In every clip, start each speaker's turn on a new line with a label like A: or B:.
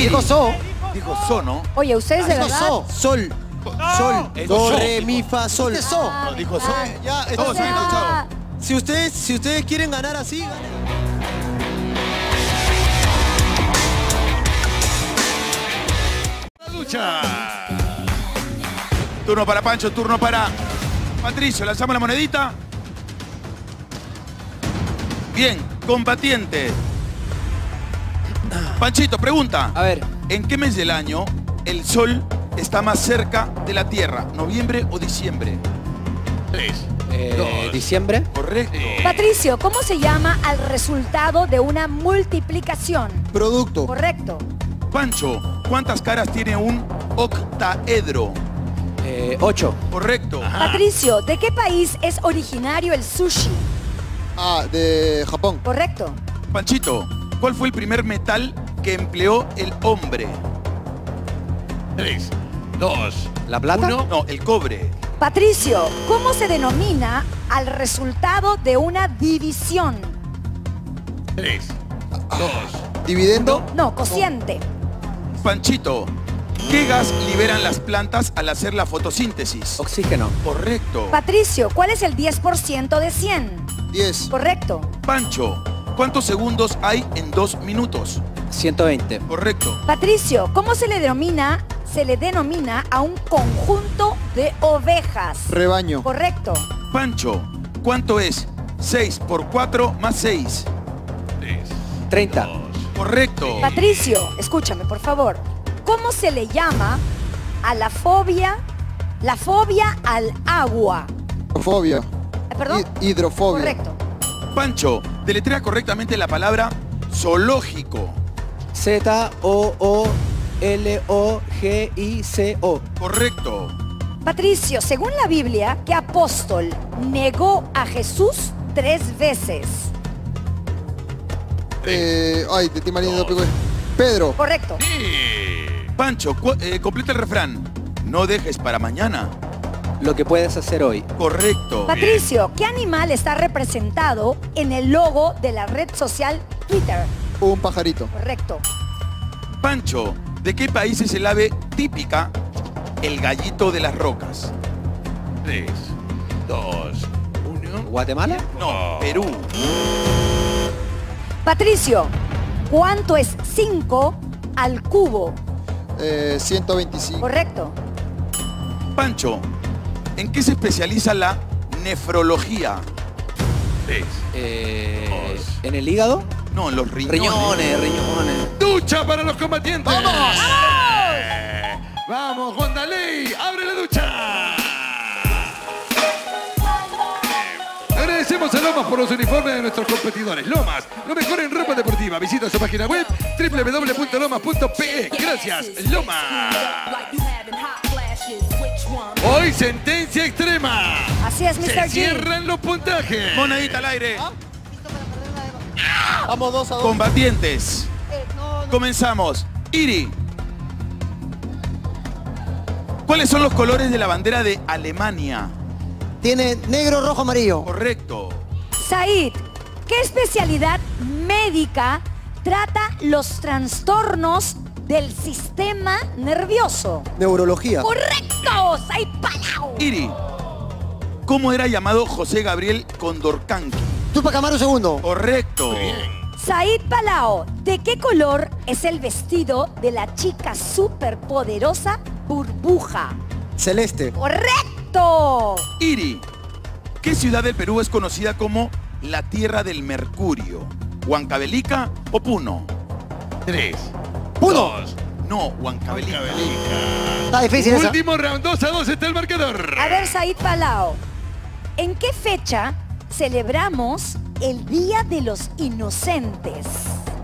A: Dijo so.
B: Dijo so, ¿no?
C: Oye, ustedes de
A: Dijo
C: verdad.
A: so.
D: Sol. Sol. Do, re, mi, fa, sol.
A: So.
B: No, dijo so.
D: Ya, estamos. Si ustedes, si ustedes quieren ganar así, ganen.
B: La lucha. Turno para Pancho, turno para Patricio. Lanzamos la monedita. Bien, combatiente. Panchito, pregunta.
E: A ver,
B: ¿En qué mes del año el sol está más cerca de la Tierra? ¿Noviembre o diciembre?
E: eh, diciembre.
B: Correcto.
C: Patricio, ¿cómo se llama al resultado de una multiplicación?
D: Producto.
C: Correcto.
B: Pancho, ¿cuántas caras tiene un octaedro?
E: Eh, 8.
B: Correcto.
C: Patricio, ¿de qué país es originario el sushi?
D: Ah, de Japón.
C: Correcto.
B: Panchito, ¿cuál fue el primer metal que empleó el hombre?
F: Tres, dos,
E: ¿La plata?
F: uno.
B: No, el cobre.
C: Patricio, ¿cómo se denomina al resultado de una división?
F: Tres, dos,
D: Dividendo.
C: No, cociente.
B: Panchito, ¿qué gas liberan las plantas al hacer la fotosíntesis?
E: Oxígeno.
B: Correcto.
C: Patricio, ¿cuál es el 10% de 100?
D: 10.
C: Correcto.
B: Pancho, ¿cuántos segundos hay en dos minutos?
E: 120.
B: Correcto.
C: Patricio, ¿cómo se le denomina, se le denomina a un conjunto de ovejas?
D: Rebaño.
C: Correcto.
B: Pancho, ¿cuánto es 6 por 4 más 6?
F: tres,
E: 30.
F: dos.
B: Correcto.
C: Patricio, escúchame, por favor. ¿Cómo se le llama a la fobia, la fobia al agua?
D: Fobia.
C: Eh, ¿Perdón?
D: hidrofobia.
C: Correcto.
B: Pancho, deletrea correctamente la palabra zoológico.
E: Z-O-O-L-O-G-I-C-O.
B: Correcto.
C: Patricio, según la Biblia, ¿qué apóstol negó a Jesús tres veces?
D: Eh, ay, te estoy mareando. Pedro.
C: Correcto.
B: Pancho, eh, completa el refrán. No dejes para mañana.
E: Lo que puedes hacer hoy.
B: Correcto.
C: Patricio, ¿qué animal está representado en el logo de la red social Twitter?
D: Un pajarito.
C: Correcto.
B: Pancho, ¿de qué país es el ave típica? El gallito de las rocas.
F: Tres, dos, uno.
E: ¿Guatemala?
B: No, Perú.
C: Patricio, ¿cuánto es 5 al cubo?
D: Eh, 125.
C: Correcto.
B: Pancho, ¿en qué se especializa la nefrología?
F: Tres.
E: Eh, ¿En el hígado?
B: No, en los riñones.
E: Riñones, riñones.
F: Ducha para los combatientes. ¡Vamos! ¡Vamos, Juan Daley! ¡Abre la ducha! Agradecemos a Lomas por los uniformes de nuestros competidores. Lomas, lo mejor en ropa deportiva. Visita su página web www.lomas.pe. Gracias, Lomas. Hoy sentencia extrema.
C: Así es,
F: Se
C: Mr. G.
F: cierran los puntajes.
B: Monedita al aire.
D: Vamos dos a dos.
B: Combatientes.
D: Eh, no, no.
B: Comenzamos. Iri. ¿Cuáles son los colores de la bandera de Alemania?
A: Tiene negro, rojo, amarillo.
B: Correcto.
C: Said, ¿qué especialidad médica trata los trastornos del sistema nervioso?
D: Neurología.
C: ¡Correcto! ¡Said Palau!
B: Iri. ¿Cómo era llamado José Gabriel Condorcanqui?
A: Tupac Amaru segundo.
B: Correcto.
C: Said Palao, ¿de qué color es el vestido de la chica superpoderosa Burbuja?
A: Celeste.
C: ¡Correcto!
B: Iri. ¿Qué ciudad del Perú es conocida como la Tierra del Mercurio? ¿Huancavelica o Puno?
F: Tres.
A: Puno.
F: Dos.
B: No, Huancavelica.
A: Está difícil esa.
F: Último round, 2 a 2 está el marcador.
C: A ver, Said Palao, ¿en qué fecha celebramos el Día de los Inocentes?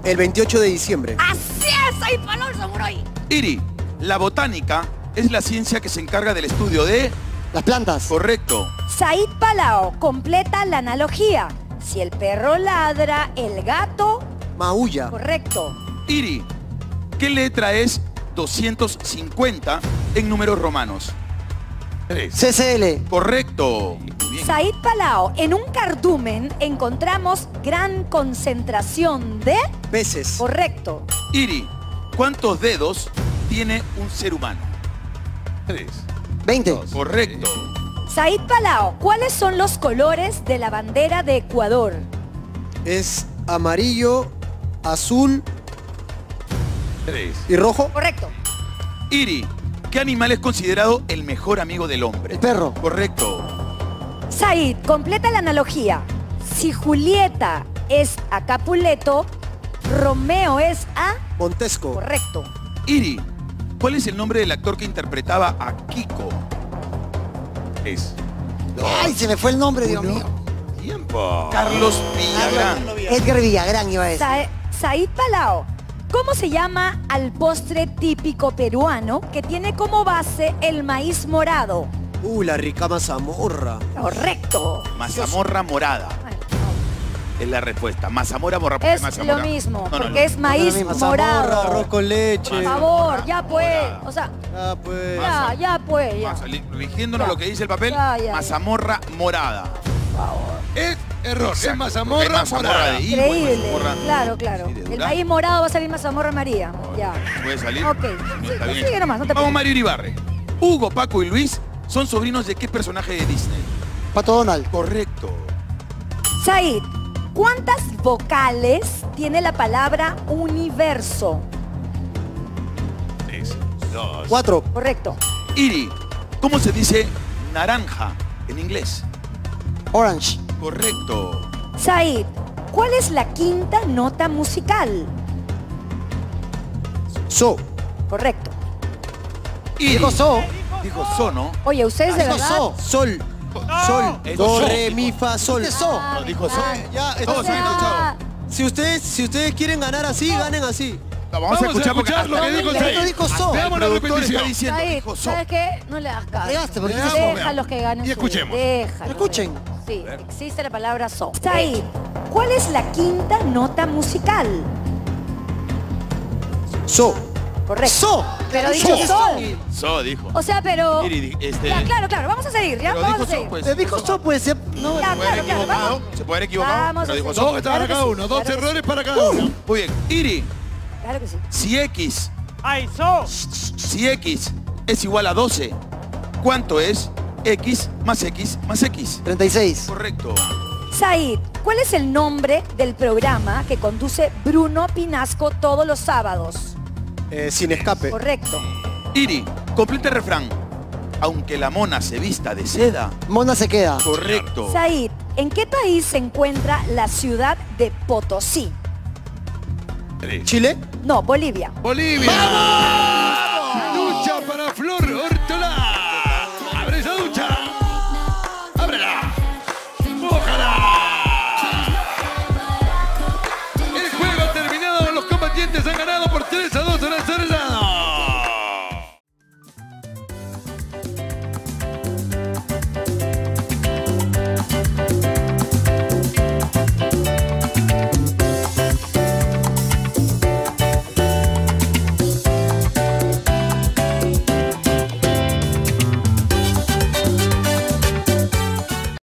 D: El 28 de diciembre.
C: ¡Así es, Said Palao Samurai!
B: Iri. La botánica es la ciencia que se encarga del estudio de...
A: Las plantas.
B: Correcto.
C: Said Palao completa la analogía. Si el perro ladra, el gato...
D: Maulla.
C: Correcto.
B: Iri. ¿Qué letra es 250 en números romanos?
A: CCL.
B: Correcto. Muy bien.
C: Said Palao, en un cardumen encontramos gran concentración de...
D: Peces.
C: Correcto.
B: Iri. ¿Cuántos dedos tiene un ser humano?
F: Tres.
A: 20.
B: Correcto.
C: Said Palao, ¿cuáles son los colores de la bandera de Ecuador?
D: Es amarillo, azul
F: Tres.
D: y rojo.
C: Correcto.
B: Iri, ¿qué animal es considerado el mejor amigo del hombre?
A: El perro.
B: Correcto.
C: Said, completa la analogía. Si Julieta es a Capuleto, Romeo es a...
D: Montesco.
C: Correcto.
B: Iri, ¿cuál es el nombre del actor que interpretaba a Kiko?
F: Es.
A: Ay, se me fue el nombre, Dios mío.
F: Tiempo.
B: Carlos Villagrán.
A: Edgar Villagrán iba a decir.
C: Sa- Said Palao, ¿cómo se llama al postre típico peruano que tiene como base el maíz morado?
D: Uh, la rica mazamorra.
C: Correcto.
B: Mazamorra morada.
C: Ay, no.
B: Es la respuesta. Mazamorra morra. ¿por qué
C: Es
B: mazamorra?
C: lo mismo,
B: No, no,
C: porque
B: no.
C: es maíz.
D: Mazamorra, arroz
C: morado.
D: con leche.
C: Por favor, ya pues.
B: morada.
C: O sea,
D: Ah, pues.
C: ya, ya pues, ya.
B: Vamos a salir rigiéndonos
C: Ya.
B: lo que dice el papel.
C: Ya, ya, ya.
B: mazamorra morada.
F: Es error. Es
B: Exacto,
F: mazamorra,
B: hay mazamorra
F: morada.
B: higo,
C: Increíble.
B: mazamorra
C: Claro, claro.
B: sí,
C: El maíz morado va a salir mazamorra María. Ya.
B: ¿Puede salir?
C: Ok.
B: No,
C: Sí,
B: está bien.
C: sigue nomás, no te
B: Vamos. Mario Iribarre. Hugo, Paco y Luis son sobrinos de qué personaje de Disney?
A: Pato Donald.
B: Correcto.
C: Said, ¿cuántas vocales tiene la palabra universo?
F: Tres. Dos.
D: Cuatro.
C: Correcto.
B: Iri, ¿cómo se dice naranja en inglés?
A: Orange.
B: Correcto.
C: Said, ¿cuál es la quinta nota musical?
D: So.
C: Correcto.
B: Iri.
A: Dijo So.
B: Dijo so, ¿no?
C: Oye, ¿ustedes de
A: Dijo
C: verdad?
A: So.
D: Sol. Sol. Do,
B: so.
D: re, mi, fa, sol.
A: So.
B: No, dijo so.
D: Ya,
B: Todos
C: O
D: entonces,
B: han escuchado.
C: sea,
D: si ustedes, si ustedes quieren ganar así, ganen así.
B: No, vamos, a escuchar,
F: lo que dijo Said.
A: dijo So.
F: Veamos la repetición.
B: diciendo,
C: Said,
B: dijo so.
C: ¿sabes qué? No le hagas caso. Déjalos que ganen.
F: Y escuchemos.
A: Escuchen.
C: Sí, existe la palabra so. Said, ¿cuál es la quinta nota musical?
D: So.
C: Correcto.
A: So.
C: Pero
A: Dijo So.
C: sol.
B: So, dijo.
C: O sea, pero...
B: Este,
C: Ya, claro, claro, vamos a seguir, ya,
B: pero
C: vamos
B: dijo
C: a seguir.
B: so, pues.
A: Le dijo So, pues. ya- No.
C: Ya,
B: Se puede haber
C: claro,
B: equivocado,
C: vamos.
B: se puede haber equivocado,
C: Vamos
B: pero
C: a
B: dijo so.
F: Dos está
C: Claro
F: para cada
C: sí,
F: uno. Dos
C: claro
F: errores para cada uno.
B: Muy bien. Iri,
C: Claro que sí.
B: si X... Si X es igual a 12, ¿cuánto es X más X más X?
A: 36.
B: Correcto.
C: Said, ¿cuál es el nombre del programa que conduce Bruno Pinasco todos los sábados?
D: Eh, sin escape.
C: Correcto.
B: Iri, completa el refrán. Aunque la mona se vista de seda.
A: Mona se queda.
B: Correcto.
C: Said, ¿en qué país se encuentra la ciudad de Potosí?
F: Tres.
D: Chile.
C: No, Bolivia.
F: Bolivia.